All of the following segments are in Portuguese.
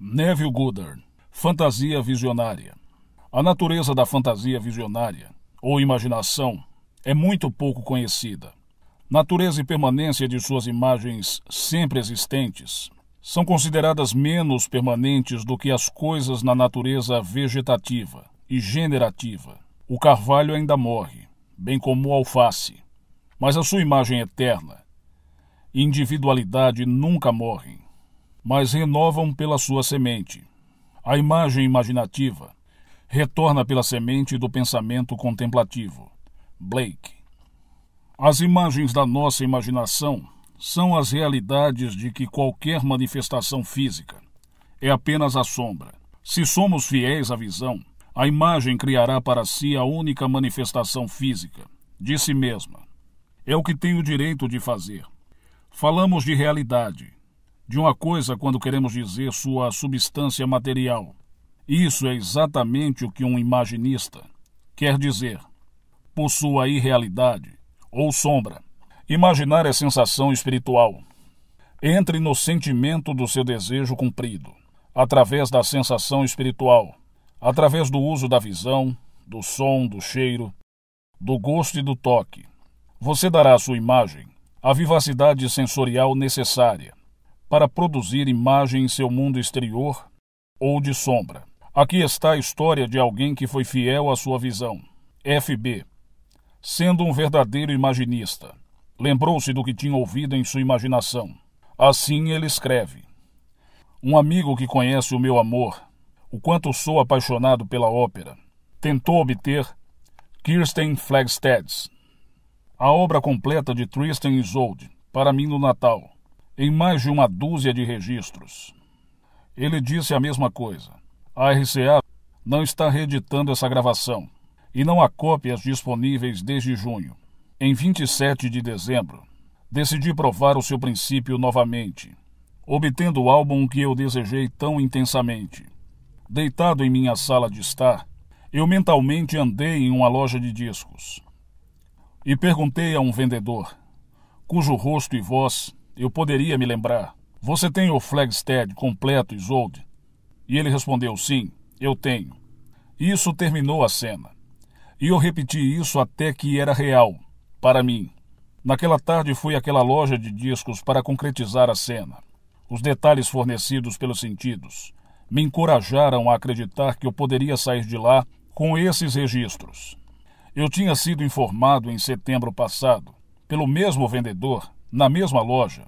Neville Goddard Fantasia visionária. A natureza da fantasia visionária, ou imaginação, é muito pouco conhecida. Natureza e permanência de suas imagens sempre existentes são consideradas menos permanentes do que as coisas na natureza vegetativa e generativa. O carvalho ainda morre, bem como o alface, mas a sua imagem eterna e individualidade nunca morrem, mas renovam pela sua semente. A imagem imaginativa retorna pela semente do pensamento contemplativo. Blake. As imagens da nossa imaginação são as realidades de que qualquer manifestação física é apenas a sombra. Se somos fiéis à visão, a imagem criará para si a única manifestação física, de si mesma. É o que tem o direito de fazer. Falamos de realidade, de uma coisa quando queremos dizer sua substância material. Isso é exatamente o que um imaginista quer dizer por sua irrealidade ou sombra. Imaginar é sensação espiritual. Entre no sentimento do seu desejo cumprido, através da sensação espiritual, através do uso da visão, do som, do cheiro, do gosto e do toque. Você dará à sua imagem a vivacidade sensorial necessária para produzir imagem em seu mundo exterior ou de sombra. Aqui está a história de alguém que foi fiel à sua visão. FB Sendo um verdadeiro imaginista, lembrou-se do que tinha ouvido em sua imaginação. Assim ele escreve: Um amigo que conhece o meu amor, o quanto sou apaixonado pela ópera, tentou obter Kirsten Flagstead's, a obra completa de Tristan Isolde, para mim no Natal, em mais de uma dúzia de registros. Ele disse a mesma coisa. A RCA não está reeditando essa gravação e não há cópias disponíveis desde junho. Em 27 de dezembro, decidi provar o seu princípio novamente, obtendo o álbum que eu desejei tão intensamente. Deitado em minha sala de estar, eu mentalmente andei em uma loja de discos e perguntei a um vendedor, cujo rosto e voz eu poderia me lembrar: Você tem o Flagstead completo, Isolde? E ele respondeu: Sim, eu tenho. Isso terminou a cena. E eu repeti isso até que era real, para mim. Naquela tarde fui àquela loja de discos para concretizar a cena. Os detalhes fornecidos pelos sentidos me encorajaram a acreditar que eu poderia sair de lá com esses registros. Eu tinha sido informado em setembro passado, pelo mesmo vendedor, na mesma loja,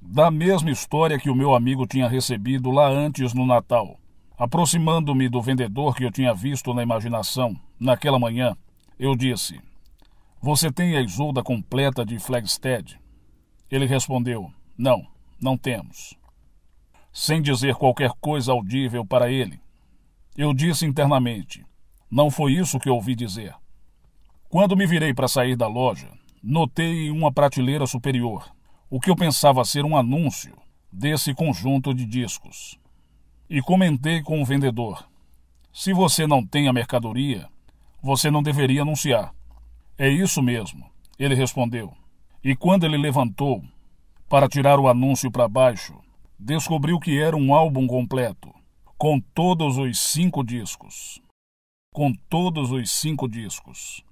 da mesma história que o meu amigo tinha recebido lá antes no Natal. Aproximando-me do vendedor que eu tinha visto na imaginação naquela manhã, eu disse: Você tem a Isolda completa de Flagstead? Ele respondeu: Não, não temos. Sem dizer qualquer coisa audível para ele, eu disse internamente: Não foi isso que ouvi dizer. Quando me virei para sair da loja, notei uma prateleira superior o que eu pensava ser um anúncio desse conjunto de discos e comentei com o vendedor: Se você não tem a mercadoria, você não deveria anunciar. É isso mesmo, ele respondeu. E quando ele levantou para tirar o anúncio para baixo, descobriu que era um álbum completo, com todos os cinco discos. Com todos os cinco discos.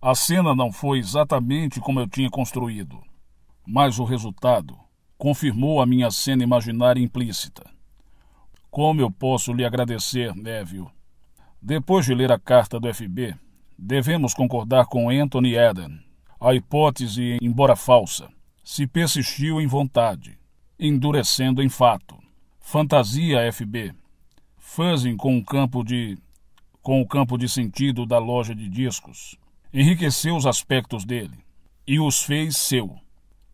A cena não foi exatamente como eu tinha construído, mas o resultado confirmou a minha cena imaginária implícita. Como eu posso lhe agradecer, Neville? Depois de ler a carta do FB, devemos concordar com Anthony Eden. A hipótese, embora falsa, se persistiu em vontade, endurecendo em fato. Fantasia FB. Fuzzing com o campo de com o campo de sentido da loja de discos, enriqueceu os aspectos dele e os fez seu.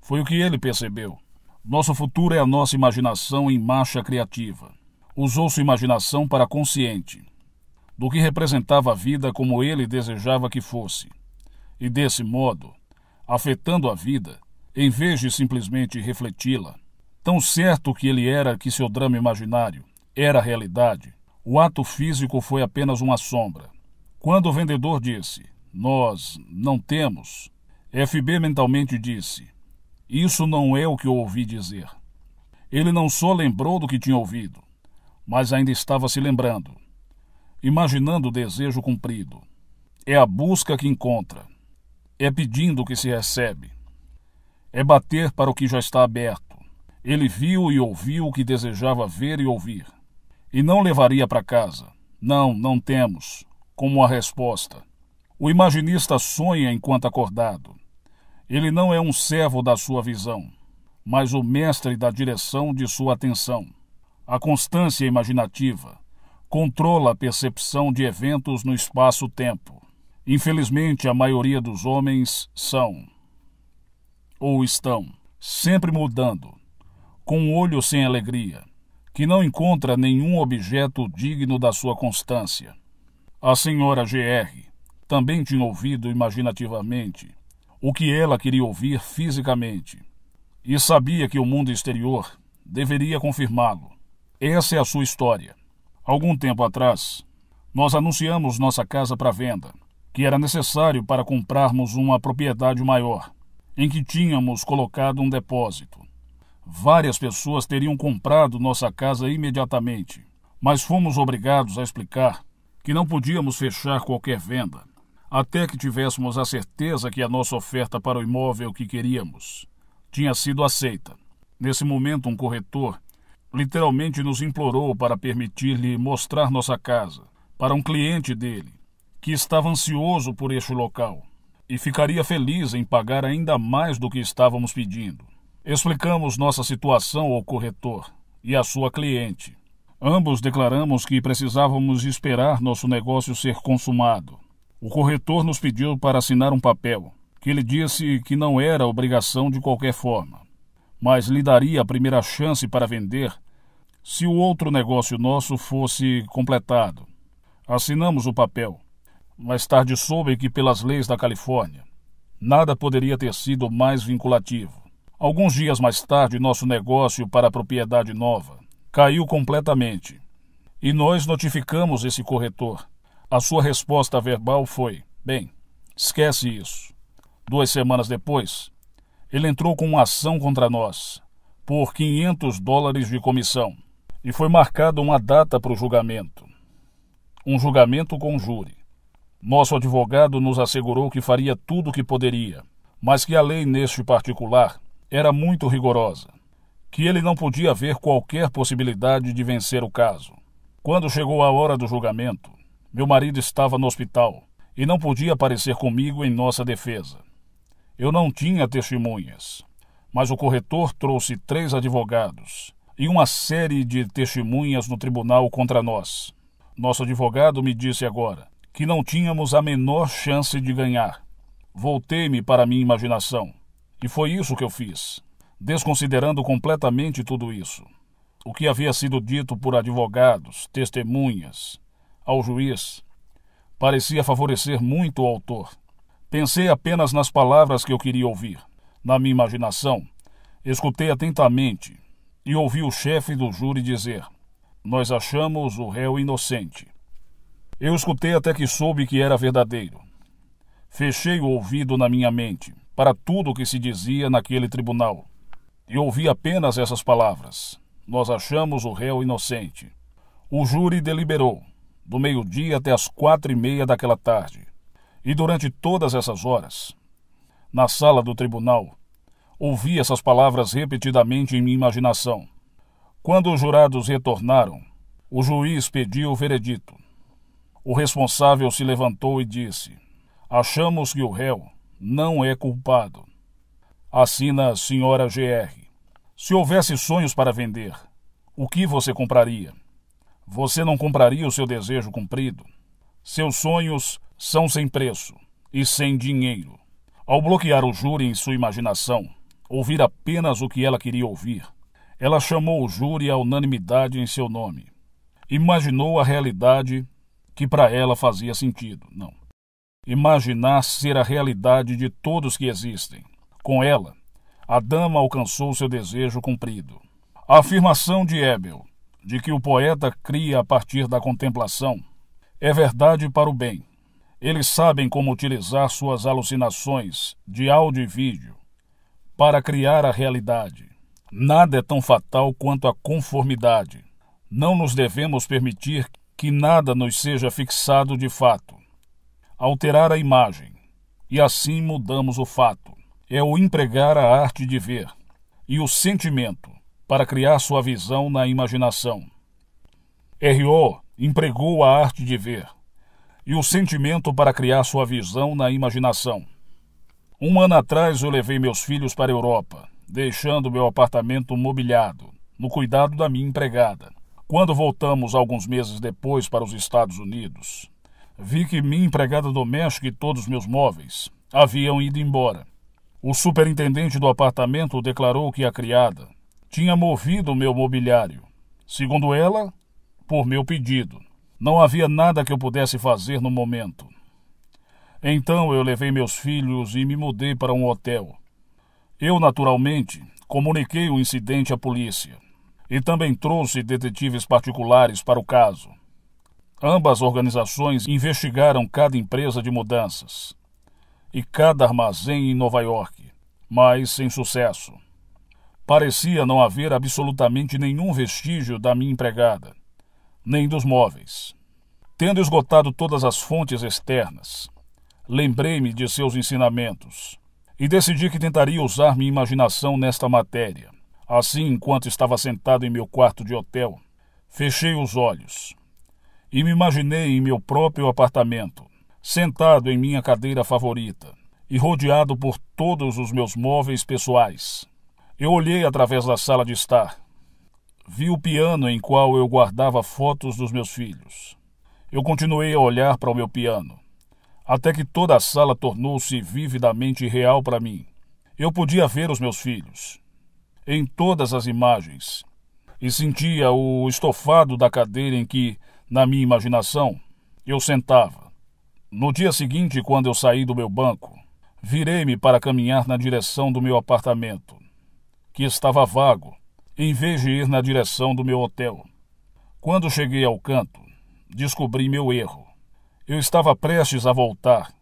Foi o que ele percebeu. Nosso futuro é a nossa imaginação em marcha criativa usou sua imaginação para consciente do que representava a vida como ele desejava que fosse, e desse modo, afetando a vida, em vez de simplesmente refleti-la, tão certo que ele era que seu drama imaginário era realidade, o ato físico foi apenas uma sombra. Quando o vendedor disse: Nós não temos, FB mentalmente disse: Isso não é o que eu ouvi dizer. Ele não só lembrou do que tinha ouvido, mas ainda estava se lembrando, imaginando o desejo cumprido. É a busca que encontra, é pedindo que se recebe, é bater para o que já está aberto. Ele viu e ouviu o que desejava ver e ouvir, e não levaria para casa. Não, não temos, como a resposta. O imaginista sonha enquanto acordado. Ele não é um servo da sua visão, mas o mestre da direção de sua atenção. A constância imaginativa controla a percepção de eventos no espaço-tempo. Infelizmente, a maioria dos homens são, ou estão, sempre mudando, com um olho sem alegria, que não encontra nenhum objeto digno da sua constância. A senhora GR também tinha ouvido imaginativamente o que ela queria ouvir fisicamente, e sabia que o mundo exterior deveria confirmá-lo. Essa é a sua história. Algum tempo atrás, nós anunciamos nossa casa para venda, que era necessário para comprarmos uma propriedade maior, em que tínhamos colocado um depósito. Várias pessoas teriam comprado nossa casa imediatamente, mas fomos obrigados a explicar que não podíamos fechar qualquer venda até que tivéssemos a certeza que a nossa oferta para o imóvel que queríamos tinha sido aceita. Nesse momento, um corretor literalmente nos implorou para permitir-lhe mostrar nossa casa para um cliente dele, que estava ansioso por este local e ficaria feliz em pagar ainda mais do que estávamos pedindo. Explicamos nossa situação ao corretor e à sua cliente. Ambos declaramos que precisávamos esperar nosso negócio ser consumado o corretor nos pediu para assinar um papel, que ele disse que não era obrigação de qualquer forma, mas lhe daria a primeira chance para vender se o outro negócio nosso fosse completado. Assinamos o papel. Mais tarde soube que, pelas leis da Califórnia, nada poderia ter sido mais vinculativo. Alguns dias mais tarde, nosso negócio para a propriedade nova caiu completamente. E nós notificamos esse corretor a sua resposta verbal foi: Bem, esquece isso. Duas semanas depois, ele entrou com uma ação contra nós, por 500 dólares de comissão, e foi marcada uma data para o julgamento. Um julgamento com júri. Nosso advogado nos assegurou que faria tudo o que poderia, mas que a lei neste particular era muito rigorosa, que ele não podia ver qualquer possibilidade de vencer o caso. Quando chegou a hora do julgamento, meu marido estava no hospital e não podia aparecer comigo em nossa defesa. Eu não tinha testemunhas, mas o corretor trouxe três advogados e uma série de testemunhas no tribunal contra nós. Nosso advogado me disse agora que não tínhamos a menor chance de ganhar. Voltei-me para minha imaginação e foi isso que eu fiz, desconsiderando completamente tudo isso. O que havia sido dito por advogados, testemunhas, ao juiz parecia favorecer muito o autor. Pensei apenas nas palavras que eu queria ouvir. Na minha imaginação, escutei atentamente e ouvi o chefe do júri dizer: Nós achamos o réu inocente. Eu escutei até que soube que era verdadeiro. Fechei o ouvido na minha mente para tudo o que se dizia naquele tribunal e ouvi apenas essas palavras: Nós achamos o réu inocente. O júri deliberou do meio-dia até as quatro e meia daquela tarde. E durante todas essas horas, na sala do tribunal, ouvi essas palavras repetidamente em minha imaginação. Quando os jurados retornaram, o juiz pediu o veredito. O responsável se levantou e disse: Achamos que o réu não é culpado. Assina a senhora GR. Se houvesse sonhos para vender, o que você compraria? Você não compraria o seu desejo cumprido? Seus sonhos são sem preço e sem dinheiro. Ao bloquear o júri em sua imaginação, ouvir apenas o que ela queria ouvir, ela chamou o júri à unanimidade em seu nome. Imaginou a realidade que para ela fazia sentido. Não. Imaginar ser a realidade de todos que existem. Com ela, a dama alcançou seu desejo cumprido. A afirmação de Hebel de que o poeta cria a partir da contemplação é verdade para o bem. Eles sabem como utilizar suas alucinações de áudio e vídeo para criar a realidade. Nada é tão fatal quanto a conformidade. Não nos devemos permitir que nada nos seja fixado de fato. Alterar a imagem, e assim mudamos o fato. É o empregar a arte de ver e o sentimento para criar sua visão na imaginação. R.O. empregou a arte de ver e o sentimento para criar sua visão na imaginação. Um ano atrás eu levei meus filhos para a Europa, deixando meu apartamento mobiliado, no cuidado da minha empregada. Quando voltamos alguns meses depois para os Estados Unidos, vi que minha empregada doméstica e todos meus móveis haviam ido embora. O superintendente do apartamento declarou que a criada tinha movido o meu mobiliário, segundo ela, por meu pedido. Não havia nada que eu pudesse fazer no momento. Então eu levei meus filhos e me mudei para um hotel. Eu, naturalmente, comuniquei o incidente à polícia e também trouxe detetives particulares para o caso. Ambas organizações investigaram cada empresa de mudanças e cada armazém em Nova York, mas sem sucesso. Parecia não haver absolutamente nenhum vestígio da minha empregada, nem dos móveis. Tendo esgotado todas as fontes externas, lembrei-me de seus ensinamentos e decidi que tentaria usar minha imaginação nesta matéria. Assim, enquanto estava sentado em meu quarto de hotel, fechei os olhos e me imaginei em meu próprio apartamento, sentado em minha cadeira favorita e rodeado por todos os meus móveis pessoais. Eu olhei através da sala de estar. Vi o piano em qual eu guardava fotos dos meus filhos. Eu continuei a olhar para o meu piano até que toda a sala tornou-se vividamente real para mim. Eu podia ver os meus filhos, em todas as imagens, e sentia o estofado da cadeira em que, na minha imaginação, eu sentava. No dia seguinte, quando eu saí do meu banco, virei-me para caminhar na direção do meu apartamento, que estava vago, em vez de ir na direção do meu hotel. Quando cheguei ao canto, descobri meu erro. Eu estava prestes a voltar,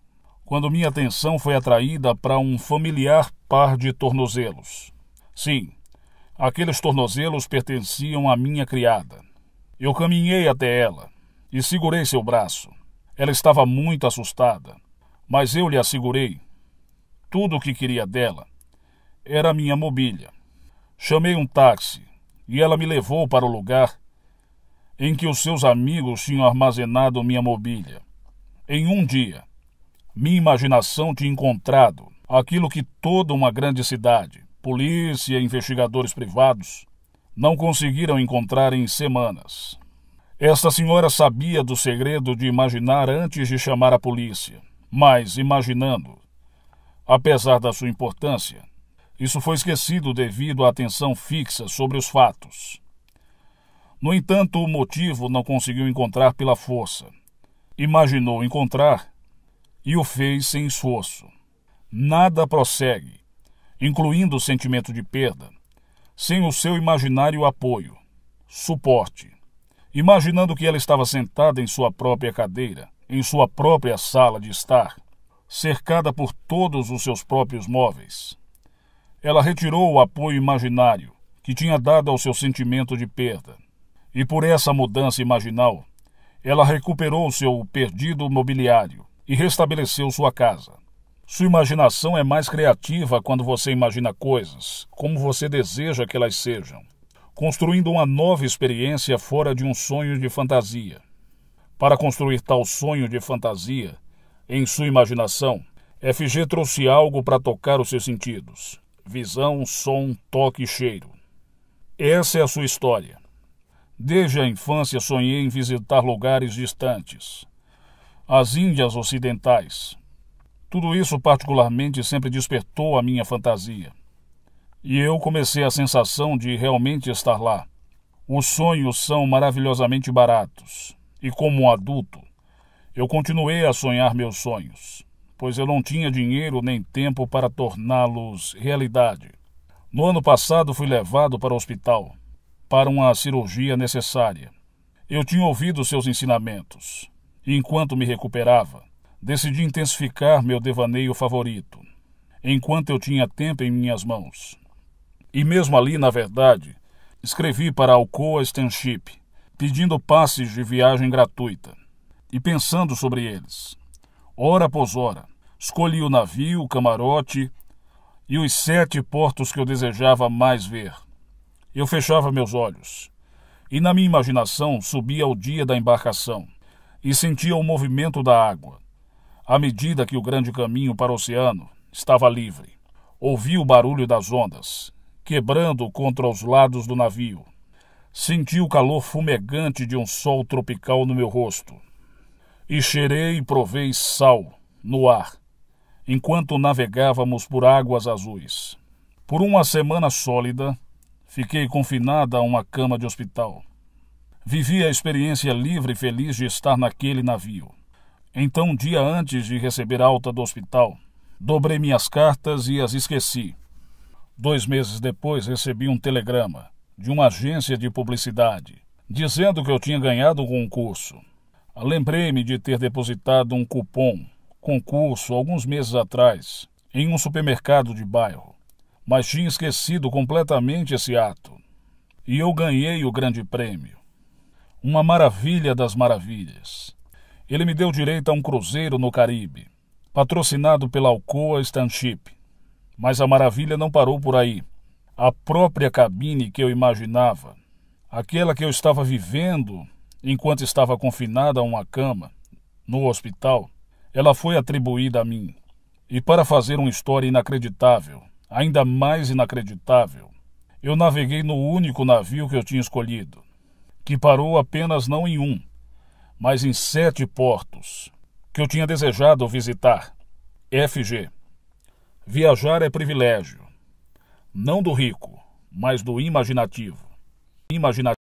quando minha atenção foi atraída para um familiar par de tornozelos. Sim, aqueles tornozelos pertenciam à minha criada. Eu caminhei até ela e segurei seu braço. Ela estava muito assustada, mas eu lhe assegurei. Tudo o que queria dela era minha mobília. Chamei um táxi e ela me levou para o lugar em que os seus amigos tinham armazenado minha mobília. Em um dia, minha imaginação tinha encontrado aquilo que toda uma grande cidade, polícia e investigadores privados, não conseguiram encontrar em semanas. Esta senhora sabia do segredo de imaginar antes de chamar a polícia, mas, imaginando, apesar da sua importância, isso foi esquecido devido à atenção fixa sobre os fatos. No entanto, o motivo não conseguiu encontrar pela força imaginou encontrar e o fez sem esforço. Nada prossegue, incluindo o sentimento de perda, sem o seu imaginário apoio, suporte. Imaginando que ela estava sentada em sua própria cadeira, em sua própria sala de estar, cercada por todos os seus próprios móveis. Ela retirou o apoio imaginário que tinha dado ao seu sentimento de perda, e por essa mudança imaginal, ela recuperou seu perdido mobiliário e restabeleceu sua casa. Sua imaginação é mais criativa quando você imagina coisas como você deseja que elas sejam, construindo uma nova experiência fora de um sonho de fantasia. Para construir tal sonho de fantasia, em sua imaginação, FG trouxe algo para tocar os seus sentidos: visão, som, toque e cheiro. Essa é a sua história. Desde a infância sonhei em visitar lugares distantes. As Índias Ocidentais. Tudo isso particularmente sempre despertou a minha fantasia. E eu comecei a sensação de realmente estar lá. Os sonhos são maravilhosamente baratos. E como um adulto, eu continuei a sonhar meus sonhos, pois eu não tinha dinheiro nem tempo para torná-los realidade. No ano passado fui levado para o hospital para uma cirurgia necessária. Eu tinha ouvido seus ensinamentos, e enquanto me recuperava, decidi intensificar meu devaneio favorito, enquanto eu tinha tempo em minhas mãos. E mesmo ali, na verdade, escrevi para a Alcoa Stanship, pedindo passes de viagem gratuita e pensando sobre eles. Hora após hora, escolhi o navio, o camarote e os sete portos que eu desejava mais ver. Eu fechava meus olhos e, na minha imaginação, subia ao dia da embarcação e sentia o movimento da água, à medida que o grande caminho para o oceano estava livre. Ouvi o barulho das ondas, quebrando contra os lados do navio. Senti o calor fumegante de um sol tropical no meu rosto. E cheirei e provei sal no ar, enquanto navegávamos por águas azuis. Por uma semana sólida, fiquei confinada a uma cama de hospital. Vivi a experiência livre e feliz de estar naquele navio. Então, um dia antes de receber alta do hospital, dobrei minhas cartas e as esqueci. Dois meses depois, recebi um telegrama de uma agência de publicidade dizendo que eu tinha ganhado um concurso. Lembrei-me de ter depositado um cupom concurso alguns meses atrás em um supermercado de bairro, mas tinha esquecido completamente esse ato. E eu ganhei o grande prêmio. Uma maravilha das maravilhas. Ele me deu direito a um cruzeiro no Caribe, patrocinado pela Alcoa Stanship. Mas a maravilha não parou por aí. A própria cabine que eu imaginava, aquela que eu estava vivendo enquanto estava confinada a uma cama, no hospital, ela foi atribuída a mim. E para fazer uma história inacreditável, ainda mais inacreditável, eu naveguei no único navio que eu tinha escolhido, que parou apenas não em um, mas em sete portos que eu tinha desejado visitar. FG. Viajar é privilégio, não do rico, mas do imaginativo. Imaginativo.